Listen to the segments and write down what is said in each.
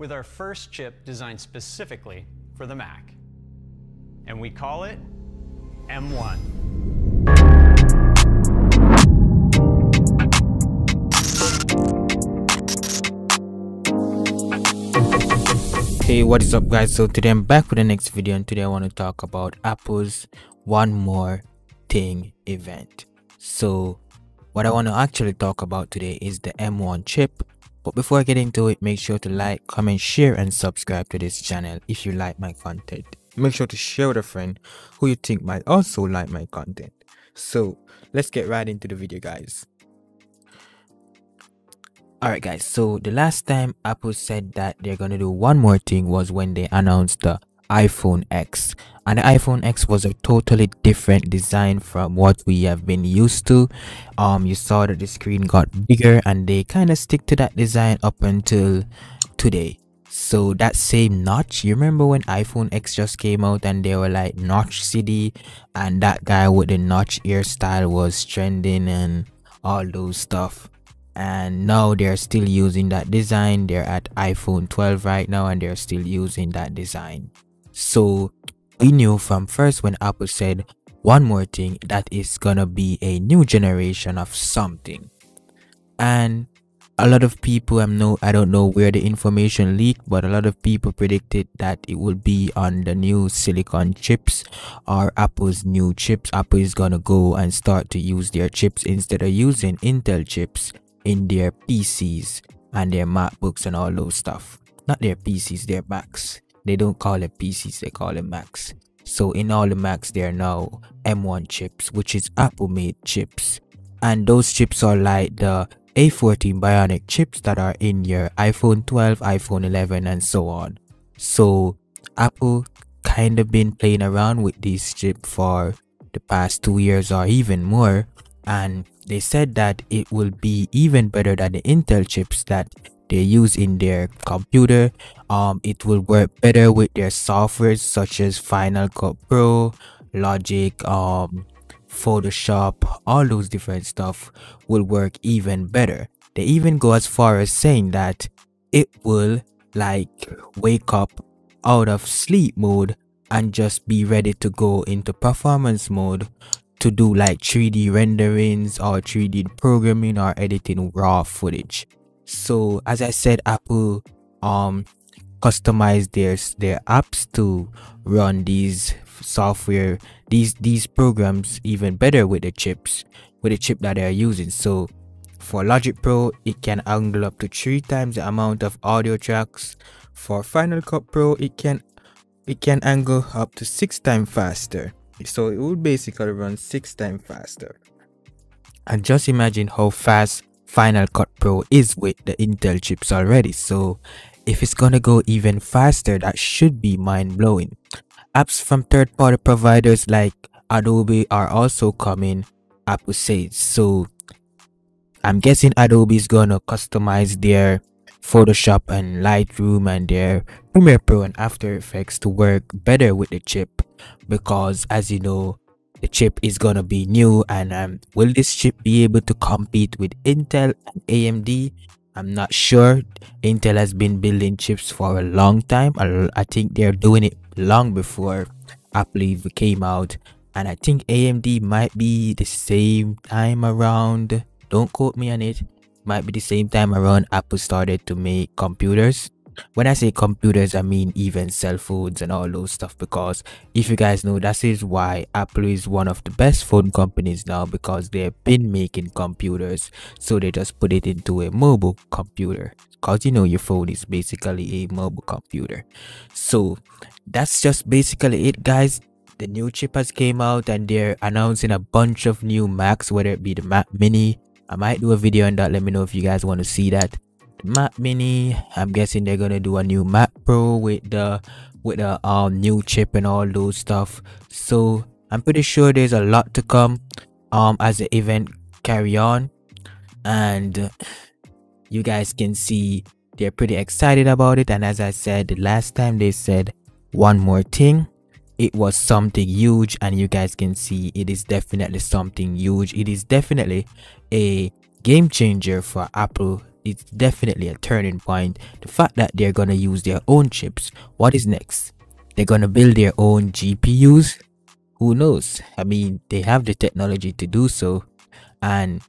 with our first chip designed specifically for the Mac. And we call it M1. Hey what is up guys so today I'm back with the next video and today I want to talk about Apple's one more thing event so what I want to actually talk about today is the M1 chip but before I get into it make sure to like comment share and subscribe to this channel if you like my content. Make sure to share with a friend who you think might also like my content. So let's get right into the video guys. Alright guys, so the last time Apple said that they're gonna do one more thing was when they announced the iPhone X. And the iPhone X was a totally different design from what we have been used to. Um, you saw that the screen got bigger and they kind of stick to that design up until today. So that same notch, you remember when iPhone X just came out and they were like notch city and that guy with the notch hairstyle was trending and all those stuff and now they're still using that design they're at iphone 12 right now and they're still using that design so we knew from first when apple said one more thing that is gonna be a new generation of something and a lot of people i'm no i don't know where the information leaked but a lot of people predicted that it will be on the new silicon chips or apple's new chips apple is gonna go and start to use their chips instead of using intel chips in their PCs and their MacBooks and all those stuff. Not their PCs, their Macs. They don't call it PCs, they call it Macs. So in all the Macs, they are now M1 chips, which is Apple made chips. And those chips are like the A14 Bionic chips that are in your iPhone 12, iPhone 11, and so on. So Apple kind of been playing around with this chip for the past two years or even more and they said that it will be even better than the Intel chips that they use in their computer. Um, it will work better with their software such as Final Cut Pro, Logic, um, Photoshop, all those different stuff will work even better. They even go as far as saying that it will like wake up out of sleep mode and just be ready to go into performance mode to do like 3D renderings or 3D programming or editing raw footage. So as I said, Apple um customize their their apps to run these software these these programs even better with the chips with the chip that they are using. So for Logic Pro, it can angle up to three times the amount of audio tracks. For Final Cut Pro, it can it can angle up to six times faster so it would basically run six times faster and just imagine how fast final cut pro is with the intel chips already so if it's gonna go even faster that should be mind-blowing. Apps from third-party providers like adobe are also coming apple says. So i'm guessing adobe is gonna customize their photoshop and lightroom and their premiere pro and after effects to work better with the chip because as you know the chip is gonna be new and um, will this chip be able to compete with intel and amd i'm not sure. Intel has been building chips for a long time. I think they're doing it long before apple even came out. And i think amd might be the same time around. Don't quote me on it. Might be the same time around apple started to make computers when i say computers i mean even cell phones and all those stuff because if you guys know that is why apple is one of the best phone companies now because they've been making computers. So they just put it into a mobile computer because you know your phone is basically a mobile computer. So that's just basically it guys. The new chip has came out and they're announcing a bunch of new macs whether it be the mac mini. I might do a video on that. Let me know if you guys want to see that Mac Mini. I'm guessing they're gonna do a new Mac Pro with the with the um new chip and all those stuff. So I'm pretty sure there's a lot to come um as the event carry on, and you guys can see they're pretty excited about it. And as I said last time, they said one more thing. It was something huge, and you guys can see it is definitely something huge. It is definitely a game changer for Apple it's definitely a turning point. The fact that they're gonna use their own chips. What is next? They're gonna build their own GPUs. Who knows? I mean, they have the technology to do so, and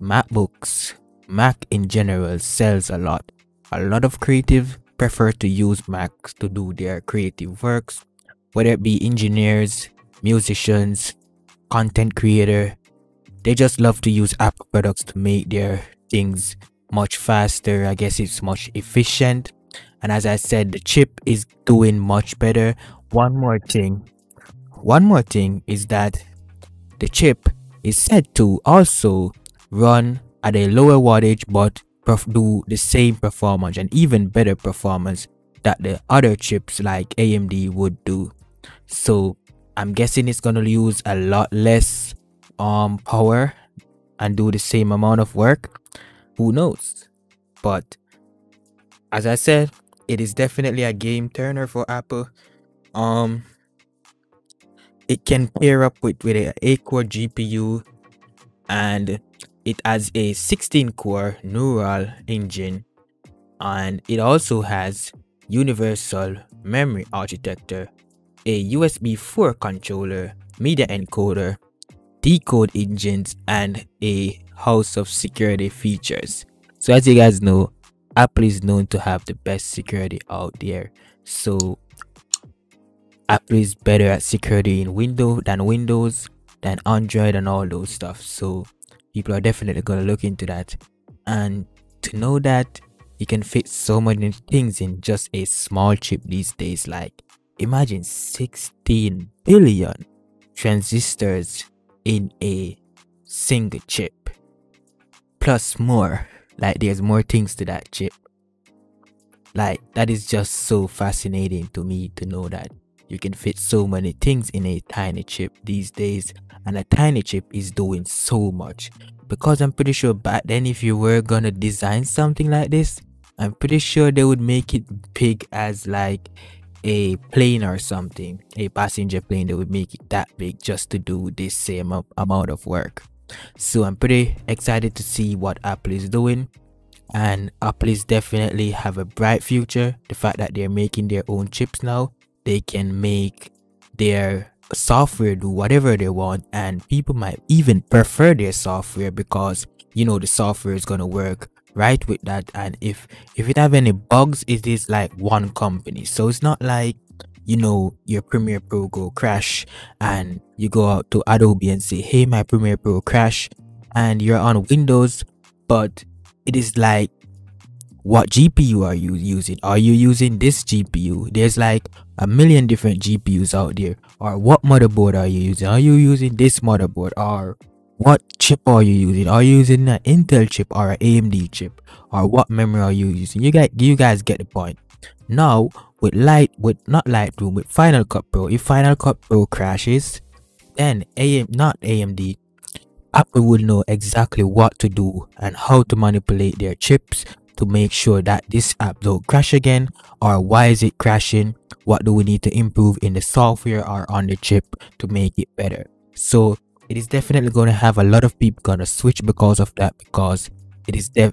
MacBooks, Mac in general sells a lot. A lot of creative prefer to use Macs to do their creative works, whether it be engineers, musicians, content creator. They just love to use Apple products to make their things much faster. I guess it's much efficient. And as I said, the chip is doing much better. One more thing. One more thing is that the chip is said to also run at a lower wattage but do the same performance and even better performance that the other chips like AMD would do. So I'm guessing it's gonna use a lot less um power and do the same amount of work. Who knows? But as I said, it is definitely a game turner for Apple. Um it can pair up with, with a 8 core GPU and it has a 16 core neural engine and it also has universal memory architecture, a USB 4 controller, media encoder, decode engines, and a house of security features. So as you guys know, Apple is known to have the best security out there. So Apple is better at security in Windows than Windows, than Android and all those stuff. So people are definitely gonna look into that and to know that you can fit so many things in just a small chip these days like imagine 16 billion transistors in a single chip plus more. Like there's more things to that chip. Like that is just so fascinating to me to know that you can fit so many things in a tiny chip these days. And a tiny chip is doing so much. Because i'm pretty sure back then if you were gonna design something like this i'm pretty sure they would make it big as like a plane or something. A passenger plane they would make it that big just to do this same amount of work so i'm pretty excited to see what apple is doing. And apple is definitely have a bright future. The fact that they're making their own chips now they can make their software do whatever they want. And people might even prefer their software because you know the software is gonna work right with that. And if if it have any bugs it is like one company. So it's not like you know your premiere pro go crash and you go out to adobe and say hey my premiere pro crash and you're on windows but it is like what GPU are you using? Are you using this GPU? There's like a million different GPUs out there. Or what motherboard are you using? Are you using this motherboard? Or what chip are you using? Are you using an Intel chip or an AMD chip? Or what memory are you using? You guys, you guys get the point. Now, with Light, with not Lightroom, with Final Cut Pro, if Final Cut Pro crashes, then AM, not AMD, Apple will know exactly what to do and how to manipulate their chips to make sure that this app don't crash again or why is it crashing? What do we need to improve in the software or on the chip to make it better? So it is definitely going to have a lot of people gonna switch because of that because it is def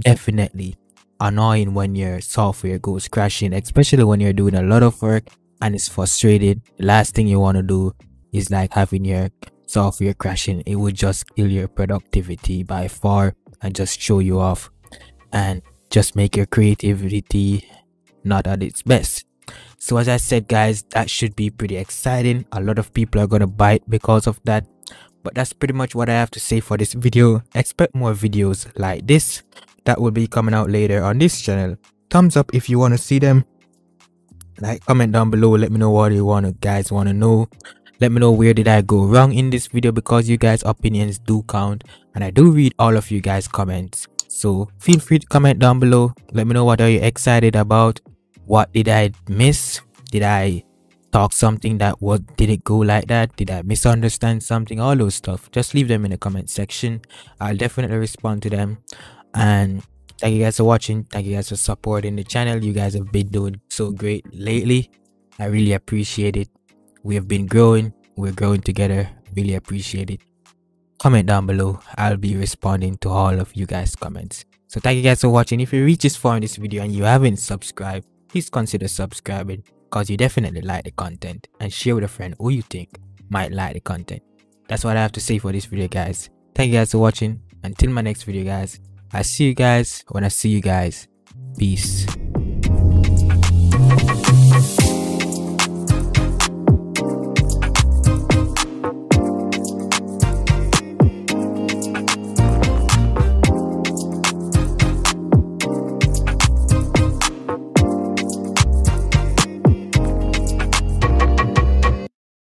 definitely annoying when your software goes crashing especially when you're doing a lot of work and it's frustrated. The last thing you want to do is like having your software crashing. It would just kill your productivity by far and just show you off and just make your creativity not at its best. So as i said guys that should be pretty exciting. A lot of people are gonna bite because of that. But that's pretty much what i have to say for this video. Expect more videos like this that will be coming out later on this channel. Thumbs up if you want to see them. Like comment down below. Let me know what you want to guys want to know. Let me know where did i go wrong in this video because you guys opinions do count and i do read all of you guys comments. So feel free to comment down below. Let me know what are you excited about. What did i miss? Did i talk something that what did it go like that? Did i misunderstand something? All those stuff. Just leave them in the comment section. I'll definitely respond to them and thank you guys for watching. Thank you guys for supporting the channel. You guys have been doing so great lately. I really appreciate it. We have been growing. We're growing together. Really appreciate it. Comment down below. I'll be responding to all of you guys comments. So thank you guys for watching. If you reach this far in this video and you haven't subscribed please consider subscribing because you definitely like the content. And share with a friend who you think might like the content. That's what i have to say for this video guys. Thank you guys for watching. Until my next video guys. I see you guys when I see you guys. Peace.